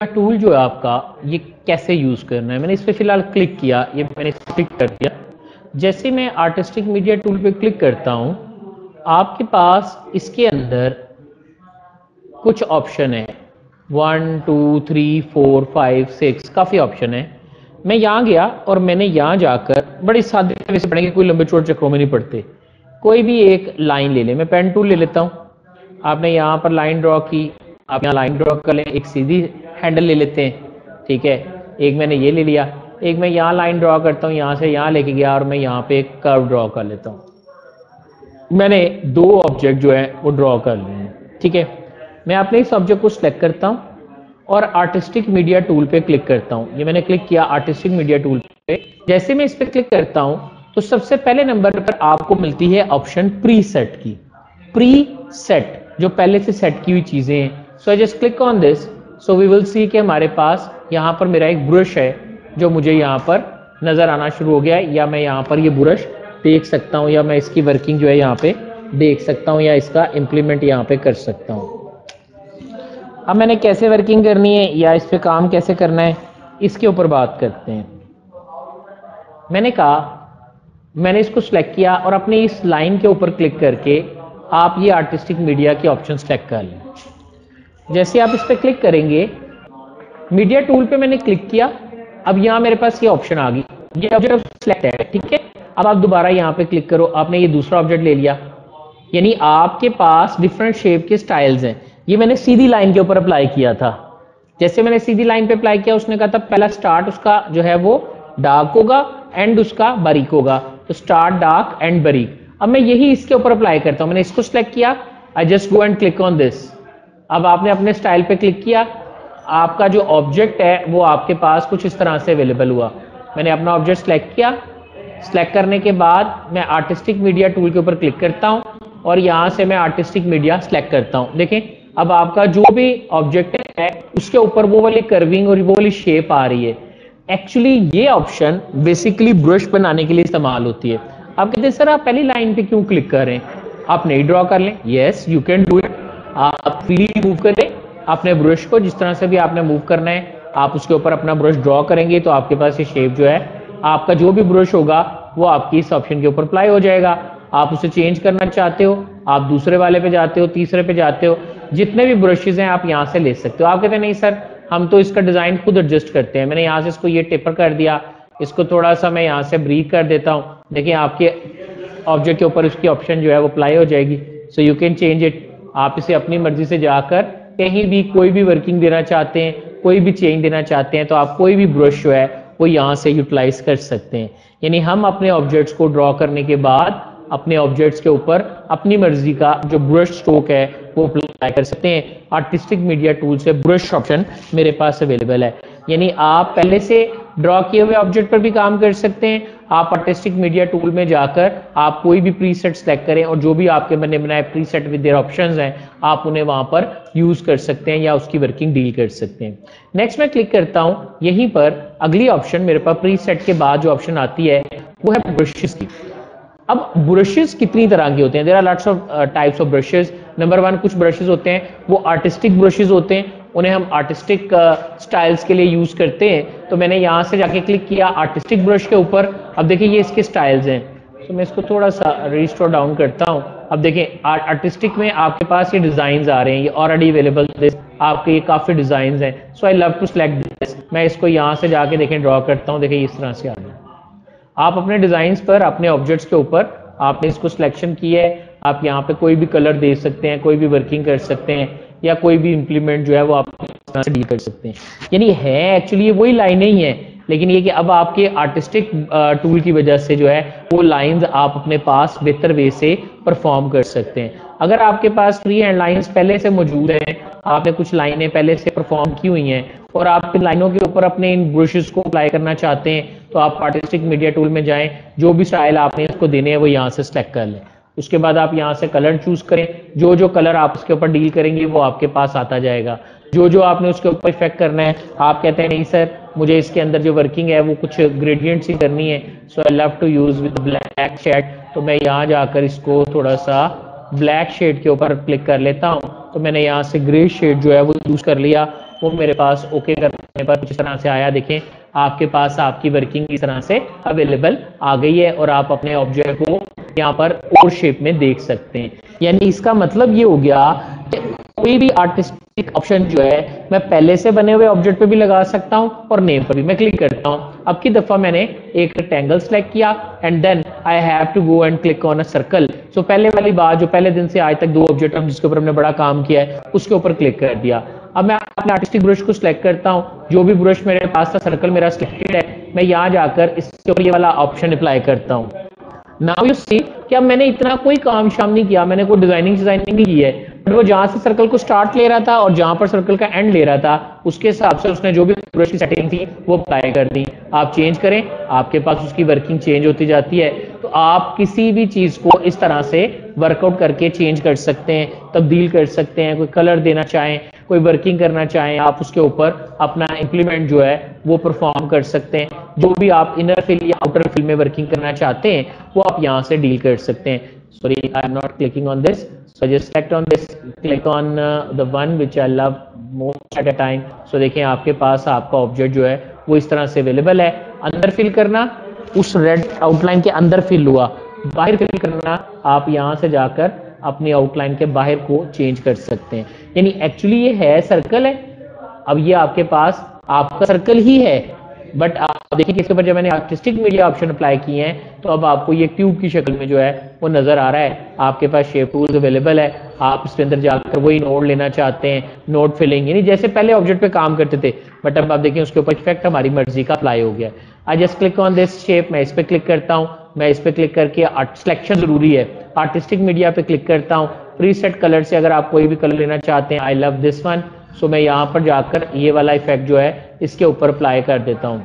Tool जो है आपका, ये कैसे यूज़ करना है? मैंने इस पर फ़िलहाल क्लिक किया, ये मैंने क्लिक कर दिया। जैसे मैं आर्टिस्टिक मीडिया टूल पे क्लिक करता हूँ, आपके पास इसके अंदर कुछ ऑप्शन है। One two three four five six काफ़ी ऑप्शन है। मैं यहाँ गया और मैंने यहाँ जाकर, बड़ी सादे से पढ़ेंगे, कोई लंबे चोट चक्रों में नहीं पढ़ते। कोई भी एक लाइन ले ले, मैं पेन टूल ले लेता हूँ। आपने यहाँ पर लाइन ड्रॉ की, आप यहाँ लाइन ड्रॉ कर लें, एक सीधी हैंडल ले लेते हैं, ठीक है? एक मैंने ये ले लिया, एक मैं यहाँ लाइन ड्रॉ करता हूँ, यहाँ से यहाँ लेके गया और मैं यहाँ पे एक कर्व ड्रॉ कर लेता हूँ। मैंने दो ऑब्जेक्ट जो है, वो ड्रॉ कर लिए हैं, ठीक है? मैं अपने इस ऑब्जेक्ट को सिलेक्ट करता हूँ और आर्टिस्टिक मीडिया टूल पे क्लिक करता हूँ। ये मैंने क्लिक किया आर्टिस्टिक मीडिया टूल पे। जैसे मैं इस पर क्लिक करता हूँ तो सबसे पहले नंबर पर आपको मिलती है ऑप्शन प्री सेट की। प्री सेट जो पहले से सेट की हुई चीज़ें हैं। So I just click on this so we will see कि हमारे पास यहाँ पर मेरा एक ब्रश है, जो मुझे यहाँ पर नज़र आना शुरू हो गया है। या मैं यहाँ पर ये ब्रश देख सकता हूँ, या मैं इसकी वर्किंग जो है यहाँ पे देख सकता हूँ, या इसका इम्प्लीमेंट यहाँ पे कर सकता हूँ। अब मैंने कैसे वर्किंग करनी है, या इस पर काम कैसे करना है, इसके ऊपर बात करते हैं। मैंने कहा, मैंने इसको सिलेक्ट किया और अपनी इस लाइन के ऊपर क्लिक करके आप ये आर्टिस्टिक मीडिया के ऑप्शन सेलेक्ट कर लें। जैसे आप इस पर क्लिक करेंगे मीडिया टूल पे मैंने क्लिक किया, अब यहाँ मेरे पास ये ऑप्शन आ गई। ये ऑब्जेक्ट सिलेक्ट है, ठीक है? अब आप दोबारा यहाँ पे क्लिक करो, आपने ये दूसरा ऑब्जेक्ट ले लिया। यानी आपके पास डिफरेंट शेप के स्टाइल्स हैं। ये मैंने सीधी लाइन के ऊपर अप्लाई किया था। जैसे मैंने सीधी लाइन पे अप्लाई किया, उसने कहा था, पहला स्टार्ट उसका जो है वो डार्क होगा एंड उसका बारीक होगा। तो स्टार्ट डार्क एंड बारीक। अब मैं यही इसके ऊपर अप्लाई करता हूँ। मैंने इसको सिलेक्ट किया। I just go and click on this अब आपने अपने स्टाइल पे क्लिक किया। आपका जो ऑब्जेक्ट है, वो आपके पास कुछ इस तरह से अवेलेबल हुआ। मैंने अपना ऑब्जेक्ट सेलेक्ट किया। सेलेक्ट करने के बाद मैं आर्टिस्टिक मीडिया टूल के ऊपर क्लिक करता हूँ और यहाँ से मैं आर्टिस्टिक मीडिया सेलेक्ट करता हूँ। देखें, अब आपका जो भी ऑब्जेक्ट है, उसके ऊपर वो वाली कर्विंग और वो वाली शेप आ रही है। एक्चुअली ये ऑप्शन बेसिकली ब्रश बनाने के लिए इस्तेमाल होती है। आप कहते हैं, सर, आप पहली लाइन पे क्यों क्लिक कर रहे हैं? आप नहीं ड्रॉ कर लें। यस यू कैन डू आप फ्रीली मूव करें अपने ब्रश को जिस तरह से भी आपने मूव करना है, आप उसके ऊपर अपना ब्रश ड्रॉ करेंगे तो आपके पास ये शेप जो है, आपका जो भी ब्रश होगा, वो आपकी इस ऑप्शन के ऊपर अप्लाई हो जाएगा। आप उसे चेंज करना चाहते हो, आप दूसरे वाले पे जाते हो, तीसरे पे जाते हो, जितने भी ब्रशेज हैं आप यहाँ से ले सकते हो। आप कहते हैं, नहीं सर, हम तो इसका डिज़ाइन खुद एडजस्ट करते हैं। मैंने यहाँ से इसको ये टेपर कर दिया, इसको थोड़ा सा मैं यहाँ से ब्रीक कर देता हूँ। देखिए, आपके ऑब्जेक्ट के ऊपर उसकी ऑप्शन जो है वो अप्लाई हो जाएगी। So you can change it आप इसे अपनी मर्ज़ी से जाकर कहीं भी कोई भी वर्किंग देना चाहते हैं, कोई भी चेंज देना चाहते हैं तो आप कोई भी ब्रश जो है, वो यहाँ से यूटिलाइज कर सकते हैं। यानी हम अपने ऑब्जेक्ट्स को ड्रॉ करने के बाद अपने ऑब्जेक्ट्स के ऊपर अपनी मर्ज़ी का जो ब्रश स्ट्रोक है, वो अप्लाई कर सकते हैं। आर्टिस्टिक मीडिया टूल से ब्रश ऑप्शन मेरे पास अवेलेबल है। यानी आप पहले से ड्रॉ किए हुए ऑब्जेक्ट पर भी काम कर सकते हैं। आप आर्टिस्टिक मीडिया टूल में जाकर आप कोई भी प्रीसेट सेलेक्ट करें और जो भी आपके बने बनाए प्रीसेट विद देयर ऑप्शंस हैं, आप उन्हें वहाँ पर यूज़ कर सकते हैं या उसकी वर्किंग डील कर सकते हैं। नेक्स्ट मैं क्लिक करता हूँ। यहीं पर अगली ऑप्शन मेरे पास प्रीसेट के बाद जो ऑप्शन आती है, वो है ब्रशेस की। अब ब्रशेस कितनी तरह के होते हैं? There are lots of types of brushes number one कुछ ब्रशेस होते हैं, वो आर्टिस्टिक ब्रशेस होते हैं। उन्हें हम आर्टिस्टिक स्टाइल्स uh, के लिए यूज़ करते हैं। तो मैंने यहाँ से जाके क्लिक किया आर्टिस्टिक ब्रश के ऊपर। अब देखिए ये इसके स्टाइल्स हैं। तो मैं इसको थोड़ा सा रिस्टोर डाउन करता हूँ। अब देखें आर्टिस्टिक में आपके पास ये डिज़ाइन आ रहे हैं। ये ऑलरेडी अवेलेबल आपके ये काफ़ी डिज़ाइन हैं। So I love to select this मैं इसको यहाँ से जाके देखें ड्रॉ करता हूँ। देखिए इस तरह से आ गया आप अपने डिज़ाइन पर अपने ऑब्जेक्ट्स के ऊपर आपने इसको सिलेक्शन किया है। आप यहाँ पे कोई भी कलर दे सकते हैं कोई भी वर्किंग कर सकते हैं। या कोई भी इंप्लीमेंट जो है वो आप डील कर सकते हैं। यानी है एक्चुअली ये वही लाइनें ही हैं, लेकिन ये कि अब आपके आर्टिस्टिक टूल की वजह से जो है वो लाइंस आप अपने पास बेहतर वे से परफॉर्म कर सकते हैं। अगर आपके पास फ्री हैंड लाइंस पहले से मौजूद हैं, आपने कुछ लाइनें पहले से परफॉर्म की हुई हैं, और आप इन लाइनों के ऊपर अपने इन ब्रशेस को अप्लाई करना चाहते हैं तो आप आर्टिस्टिक मीडिया टूल में जाएँ, जो भी स्टाइल आपने इसको देने हैं, वो यहाँ से सेलेक्ट कर लें। उसके बाद आप यहाँ से कलर चूज़ करें। जो जो कलर आप उसके ऊपर डील करेंगे, वो आपके पास आता जाएगा। जो जो आपने उसके ऊपर इफ़ेक्ट करना है, आप कहते हैं, नहीं सर मुझे इसके अंदर जो वर्किंग है, वो कुछ ग्रेडियंट्स ही करनी है so I love to use with black shade तो मैं यहाँ जाकर इसको थोड़ा सा ब्लैक शेड के ऊपर क्लिक कर लेता हूँ। तो मैंने यहाँ से ग्रे शेड जो है, वो यूज़ कर लिया। वो मेरे पास ओके करने पर कुछ तरह से आया, देखें, आपके पास आपकी वर्किंग इस तरह से अवेलेबल आ गई है और आप अपने ऑब्जेक्ट को यहाँ पर और शेप में देख सकते हैं। यानी इसका मतलब ये हो गया कि कोई भी आर्टिस्टिक ऑप्शन जो है, मैं पहले से बने हुए ऑब्जेक्ट पे भी लगा सकता हूँ और नेम पर भी मैं क्लिक करता हूँ। अब की दफ़ा मैंने एक रेक्टेंगल सेलेक्ट किया and then I have to go and click on a circle so पहले वाली बात, जो पहले दिन से आज तक दो ऑब्जेक्ट हम जिसके ऊपर हमने बड़ा काम किया है, उसके ऊपर क्लिक कर दिया। अब मैं अपने आर्टिस्टिक ब्रश को सिलेक्ट करता हूँ। जो भी ब्रश मेरे पास था सर्कल मेरा सिलेक्टेड है, मैं यहाँ जाकर इसके ये वाला ऑप्शन अप्लाई करता हूँ। नाउ यू सी कि अब मैंने इतना कोई काम शाम नहीं किया, मैंने कोई डिज़ाइनिंग डिज़ाइनिंग नहीं की है। बट वो जहाँ से सर्कल को स्टार्ट ले रहा था और जहाँ पर सर्कल का एंड ले रहा था, उसके हिसाब से उसने जो भी ब्रश की सेटिंग थी, वो अप्लाई कर दी। आप चेंज करें, आपके पास उसकी वर्किंग चेंज होती जाती है। आप किसी भी चीज़ को इस तरह से वर्कआउट करके चेंज कर सकते हैं तब्दील कर सकते हैं कोई कलर देना चाहें कोई वर्किंग करना चाहें आप उसके ऊपर अपना इम्प्लीमेंट जो है वो परफॉर्म कर सकते हैं। जो भी आप इनर फिल या आउटर फिल में वर्किंग करना चाहते हैं वो आप यहाँ से डील कर सकते हैं। Sorry I am not clicking on this just select on this. Click on uh, the one which I love most at a time. So देखें आपके पास आपका ऑब्जेक्ट जो है वो इस तरह से अवेलेबल है। अंदर फिल करना उस रेड आउटलाइन के अंदर फिल हुआ। बाहर फिल करना, आप यहाँ से जाकर अपनी आउटलाइन के बाहर को चेंज कर सकते हैं। यानी एक्चुअली ये है सर्कल है। अब ये आपके पास, आपका सर्कल ही है। बट आप देखिए कि इसके ऊपर जब मैंने आर्टिस्टिक मीडिया ऑप्शन अप्लाई किए हैं तो अब आपको ये ट्यूब की शक्ल में जो है, वो नज़र आ रहा है। आपके पास शेप टूल्स अवेलेबल है, आप इसके अंदर जाकर वही नोट लेना चाहते हैं नोट फिलिंग यानी जैसे पहले ऑब्जेक्ट पे काम करते थे बट अब आप देखिए उसके ऊपर इफ़ेक्ट हमारी मर्ज़ी का अप्लाई हो गया I just click on this shape मैं इस पर क्लिक करता हूँ, मैं इस पर क्लिक करके सिलेक्शन ज़रूरी है। आर्टिस्टिक मीडिया पे क्लिक करता हूँ। प्रीसेट कलर से अगर आप कोई भी कलर लेना चाहते हैं I love this one so मैं यहाँ पर जाकर ये वाला इफ़ेक्ट जो है, इसके ऊपर अप्लाई कर देता हूँ।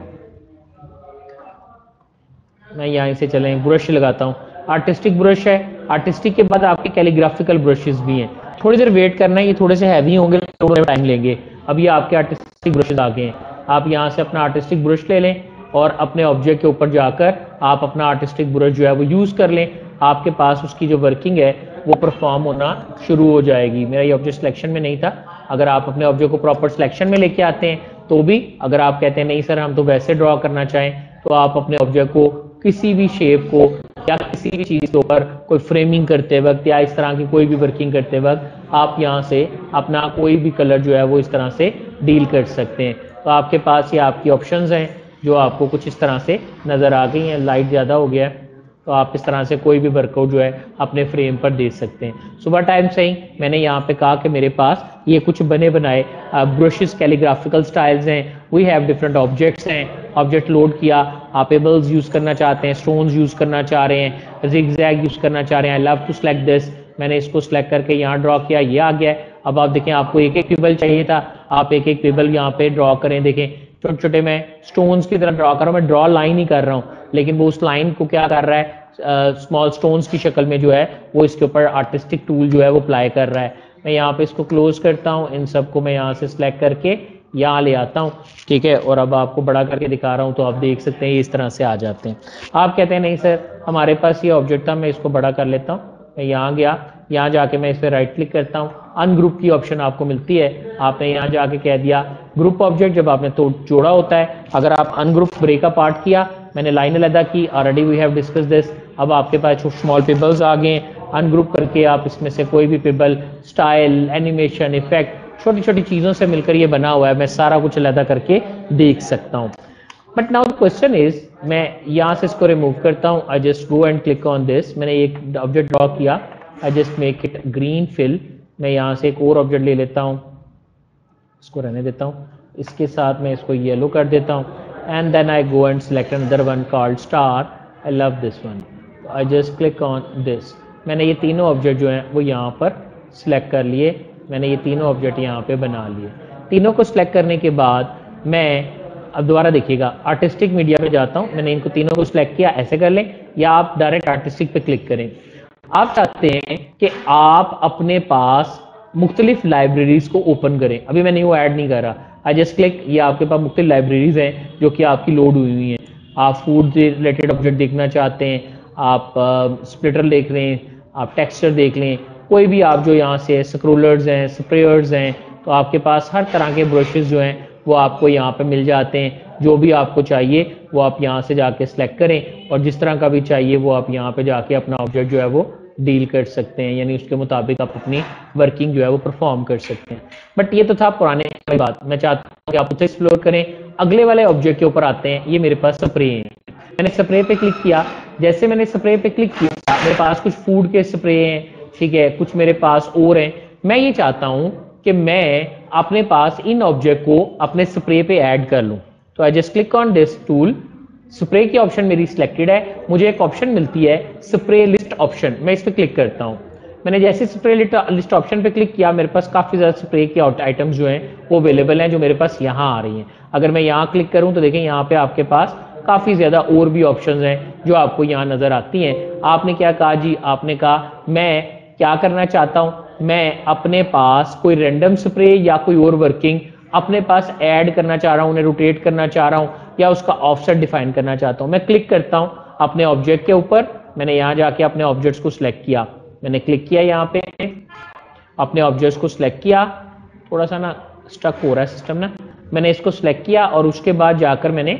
मैं यहाँ से चले ब्रश लगाता हूँ। आर्टिस्टिक ब्रश है। आर्टिस्टिक के बाद आपके कैलीग्राफिकल ब्रशेज भी हैं। थोड़ी देर वेट करना है ये थोड़े से हैवी होंगे थोड़ा टाइम लेंगे। अब ये आपके आर्टिस्टिक ब्रशेज आ गए हैं। आप यहाँ से अपना आर्टिस्टिक ब्रश ले लें और अपने ऑब्जेक्ट के ऊपर जाकर आप अपना आर्टिस्टिक ब्रश जो है, वो यूज़ कर लें। आपके पास उसकी जो वर्किंग है, वो परफॉर्म होना शुरू हो जाएगी। मेरा ये ऑब्जेक्ट सिलेक्शन में नहीं था। अगर आप अपने ऑब्जेक्ट को प्रॉपर सिलेक्शन में लेके आते हैं तो भी अगर आप कहते हैं, नहीं सर हम तो वैसे ड्रॉ करना चाहें तो आप अपने ऑब्जेक्ट को किसी भी शेप को या किसी भी चीज़ के ऊपर कोई फ्रेमिंग करते वक्त या इस तरह की कोई भी वर्किंग करते वक्त आप यहाँ से अपना कोई भी कलर जो है वो इस तरह से डील कर सकते हैं। तो आपके पास ये आपकी ऑप्शंस हैं, जो आपको कुछ इस तरह से नज़र आ गई हैं। लाइट ज़्यादा हो गया है। तो आप इस तरह से कोई भी वर्कआउट जो है, अपने फ्रेम पर दे सकते हैं। सुबह टाइम से ही मैंने यहाँ पे कहा कि मेरे पास ये कुछ बने बनाए ब्रशेस कैलीग्राफिकल स्टाइल्स हैं वी हैव डिफरेंट ऑब्जेक्ट्स हैं। ऑब्जेक्ट लोड किया, आप एबल्स यूज़ करना चाहते हैं स्टोन्स यूज़ करना चाह रहे हैं जिग जैग यूज़ करना चाह रहे हैं। I love to select this मैंने इसको सेलेक्ट करके यहाँ ड्रॉ किया, ये आ गया अब आप देखें, आपको एक एक पेबल चाहिए था। आप एक एक पेबल यहाँ पे ड्रॉ करें, देखें। छोटे छोटे मैं स्टोन्स की तरह ड्रॉ कर रहा हूँ, मैं ड्रॉ लाइन ही कर रहा हूँ। लेकिन वो उस लाइन को क्या कर रहा है स्मॉल uh, स्टोन्स की शक्ल में जो है वो इसके ऊपर आर्टिस्टिक टूल जो है वो अप्लाई कर रहा है। मैं यहाँ पे इसको क्लोज करता हूँ इन सबको मैं यहाँ से सिलेक्ट करके यहाँ ले आता हूँ ठीक है? और अब आपको बड़ा करके दिखा रहा हूँ तो आप देख सकते हैं इस तरह से आ जाते हैं। आप कहते हैं नहीं सर हमारे पास ये ऑब्जेक्ट था मैं इसको बड़ा कर लेता हूँ। मैं यहाँ गया यहाँ जाके मैं इस पर राइट क्लिक करता हूँ। अनग्रुप की ऑप्शन आपको मिलती है। आपने यहाँ जाके कह दिया ग्रुप ऑब्जेक्ट जब आपने तो जोड़ा होता है अगर आप अनग्रुप ब्रेक पार्ट किया मैंने लाइन अलहदा की already we have discuss this अब आपके पास स्मॉल पिबल्स आ गए अनग्रुप करके आप इसमें से कोई भी पिबल स्टाइल एनिमेशन इफ़ेक्ट छोटी छोटी चीज़ों से मिलकर ये बना हुआ है। मैं सारा कुछ अलहदा करके देख सकता हूँ। बट नाउ क्वेश्चन इज़ मैं यहाँ से इसको रिमूव करता हूँ। I just go and click on this मैंने एक ऑब्जेक्ट ड्रॉ किया। I just make it green fill मैं यहाँ से एक और ऑब्जेक्ट ले लेता हूँ। इसको रहने देता हूँ। इसके साथ मैं इसको येलो कर देता हूँ। And then I go and select another one called star I love this one I just click on this मैंने ये तीनों ऑब्जेक्ट जो हैं, वो यहाँ पर सिलेक्ट कर लिए. मैंने ये तीनों ऑब्जेक्ट यहाँ पे बना लिए. तीनों को सिलेक्ट करने के बाद मैं, अब दोबारा देखिएगा आर्टिस्टिक मीडिया पे जाता हूँ. मैंने इनको तीनों को सिलेक्ट किया, ऐसे कर लें, या आप डायरेक्ट आर्टिस्टिक पे क्लिक करें. आप चाहते हैं कि आप अपने पास मुख्तलिफ़ लाइब्रेरीज को ओपन करें। अभी मैंने वो ऐड नहीं कर। रहा आई जस्ट क्लिक ये आपके पास मुख्तलिफ़ लाइब्रेरीज हैं, जो कि आपकी लोड हुई हुई हैं। आप फ़ूड रिलेटेड ऑब्जेक्ट देखना चाहते हैं, आप स्प्लिटर देख लें आप टेक्सचर देख लें। कोई भी आप जो यहाँ से स्क्रोलर्स हैं स्प्रेयर्स हैं तो आपके पास हर तरह के ब्रशेज जो हैं, वो आपको यहाँ पे मिल जाते हैं। जो भी आपको चाहिए, वो आप यहाँ से जाके सेलेक्ट करें और जिस तरह का भी चाहिए, वो आप यहाँ पे जाके अपना ऑब्जेक्ट जो है वो डील कर सकते हैं, यानी उसके मुताबिक आप अपनी वर्किंग जो है वो परफॉर्म कर सकते हैं। बट ये तो था पुराने बात। मैं चाहता हूँ कि आप उसे एक्सप्लोर करें। अगले वाले ऑब्जेक्ट के ऊपर आते हैं। ये मेरे पास स्प्रे है। मैंने स्प्रे पे क्लिक किया। जैसे मैंने स्प्रे पे क्लिक किया, मेरे पास कुछ फ़ूड के स्प्रे हैं, ठीक है? कुछ मेरे पास और हैं। मैं ये चाहता हूँ कि मैं अपने पास इन ऑब्जेक्ट को अपने स्प्रे पे ऐड कर लूँ। तो I just click on this tool spray की ऑप्शन मेरी सिलेक्टेड है। मुझे एक ऑप्शन मिलती है स्प्रे लिस्ट ऑप्शन मैं इस पर क्लिक करता हूँ। मैंने जैसे स्प्रे लिस्ट ऑप्शन पे क्लिक किया, मेरे पास काफ़ी ज़्यादा स्प्रे के आइटम्स जो हैं, वो अवेलेबल हैं, जो मेरे पास यहाँ आ रही हैं। अगर मैं यहाँ क्लिक करूँ तो देखें यहाँ पे आपके पास काफ़ी ज़्यादा और भी ऑप्शंस हैं, जो आपको यहाँ नज़र आती हैं। आपने क्या कहा? जी, आपने कहा, मैं क्या करना चाहता हूँ? मैं अपने पास कोई रेंडम स्प्रे या कोई और वर्किंग अपने पास ऐड करना चाह रहा हूँ, उन्हें रोटेट करना चाह रहा हूँ, या उसका ऑफसेट डिफाइन करना चाहता हूँ। मैं क्लिक करता हूँ अपने ऑब्जेक्ट के ऊपर। मैंने यहाँ जाके अपने ऑब्जेक्ट्स को सिलेक्ट किया। मैंने क्लिक किया यहाँ पे। अपने ऑब्जेक्ट्स को सिलेक्ट किया। थोड़ा सा ना स्टक हो रहा है सिस्टम ना। मैंने इसको सिलेक्ट किया और उसके बाद जाकर मैंने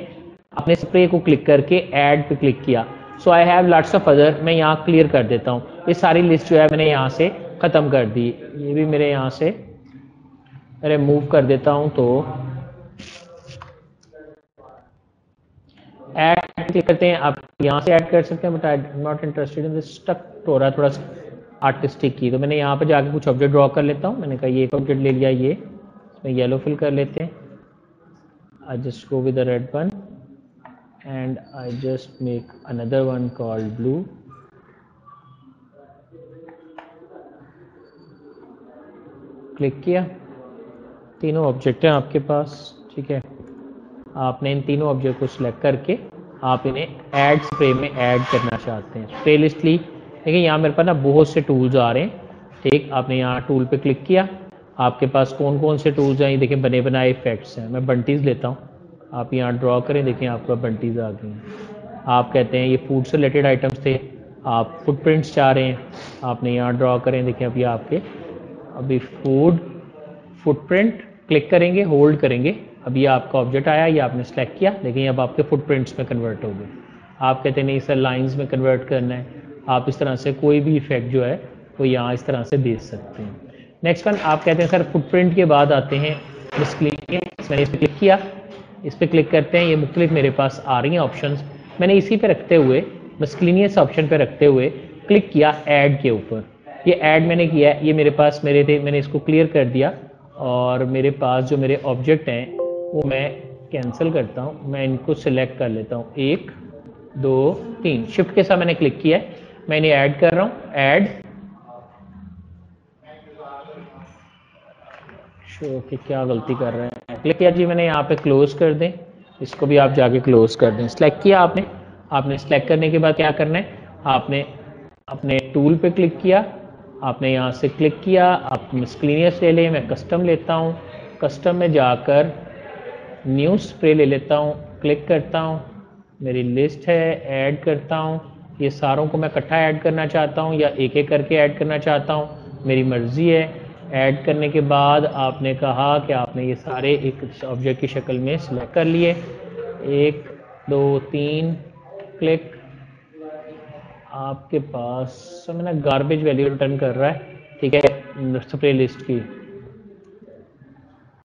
अपने स्प्रे को क्लिक करके ऐड पे क्लिक किया। So I have lots of other मैं यहाँ क्लियर कर देता हूँ। ये सारी लिस्ट जो है मैंने यहाँ से ख़त्म कर दी। ये भी मेरे यहाँ से अरे मूव कर देता हूँ तो। ऐड करते हैं आप यहाँ से ऐड कर सकते हैं but I not interested in this stuck हो रहा है थोड़ा आर्टिस्टिक की। तो मैंने यहाँ पे जाके कुछ ऑब्जेक्ट ड्रॉ कर लेता हूँ। मैंने कहा ये ऑब्जेक्ट ले लिया ये। इसमें येलो फिल कर लेते हैं। I just go with red one and I just make another one called blue click किया। तीनों ऑब्जेक्ट हैं आपके पास, ठीक है? आपने इन तीनों ऑब्जेक्ट को सिलेक्ट करके आप इन्हें ऐड स्प्रे में ऐड करना चाहते हैं। स्प्रे लिस्ट ली। देखिए, यहाँ मेरे पास ना बहुत से टूल्स आ रहे हैं। ठीक, आपने यहाँ टूल पे क्लिक किया। आपके पास कौन कौन से टूल्स हैं? ये देखिए बने बनाए इफेक्ट्स हैं। मैं बंटीज़ लेता हूँ। आप यहाँ ड्रॉ करें देखें आपका बंटीज़ आ गई आप कहते हैं ये फ़ूड से रिलेटेड आइटम्स थे। आप फुटप्रिंट्स चाह रहे हैं। आपने यहाँ ड्रॉ करें देखें अभी आपके, अभी फ़ूड फुटप्रिंट क्लिक करेंगे होल्ड करेंगे। अब ये आपका ऑब्जेक्ट आया, ये आपने सेलेक्ट किया। लेकिन अब आपके फुटप्रिंट्स में कन्वर्ट हो गए। आप कहते हैं, नहीं सर लाइंस में कन्वर्ट करना है। आप इस तरह से कोई भी इफ़ेक्ट जो है, वो यहाँ इस तरह से दे सकते हैं। नेक्स्ट वन आप कहते हैं सर फुटप्रिंट के बाद आते हैं। मिसक्लिनियस मैंने इस पर क्लिक किया। इस पर क्लिक करते हैं, ये मुख्तलिफ़ मेरे पास आ रही हैं ऑप्शन मैंने इसी पे रखते हुए मिसक्लिनियस ऑप्शन पे रखते हुए क्लिक किया ऐड के ऊपर। ये ऐड मैंने किया, ये मेरे पास मेरे थे, मैंने इसको क्लियर कर दिया। और मेरे पास जो मेरे ऑब्जेक्ट हैं, वो मैं कैंसिल करता हूँ, मैं इनको सिलेक्ट कर लेता हूँ। एक, दो, तीन। शिफ्ट के साथ मैंने क्लिक किया है। मैं इन्हें ऐड कर रहा हूँ। ऐड शो कि क्या गलती कर रहे हैं। क्लिक किया जी मैंने, यहाँ पे क्लोज कर दें। इसको भी आप जाके क्लोज कर दें। सिलेक्ट किया आपने। आपने सिलेक्ट करने के बाद क्या करना है? आपने अपने टूल पे क्लिक किया। आपने यहाँ से क्लिक किया, आप मिसक्लीनियस ले लें, मैं कस्टम लेता हूँ। कस्टम में जाकर न्यू स्प्रे ले लेता हूँ क्लिक करता हूँ। मेरी लिस्ट है ऐड करता हूँ। ये सारों को मैं इकट्ठा ऐड करना चाहता हूँ या एक एक करके ऐड करना चाहता हूँ। मेरी मर्ज़ी है। ऐड करने के बाद आपने कहा कि आपने ये सारे एक ऑब्जेक्ट की शक्ल में सिलेक्ट कर लिए। एक, दो, तीन क्लिक आपके पास मैंने गार्बेज वैल्यू रिटर्न कर रहा है ठीक है स्प्रे लिस्ट की।